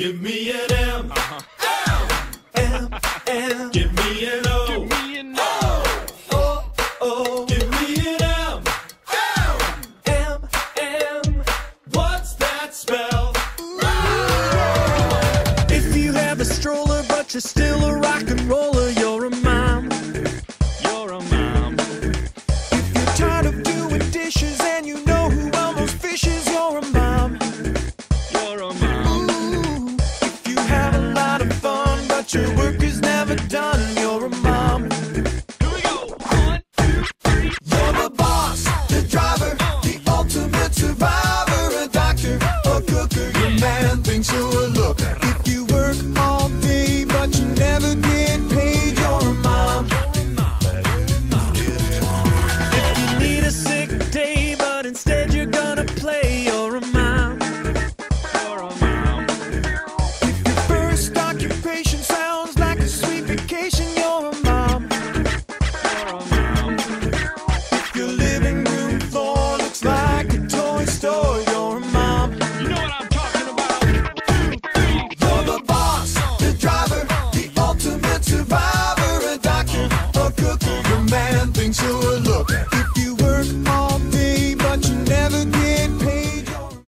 Give me an M. M. M. Give me an O. O. O. Give me an M. M. M. What's that spell? If you have a stroller, but you're still a rock and roller. cooker. Your man thinks you're a To you a looking?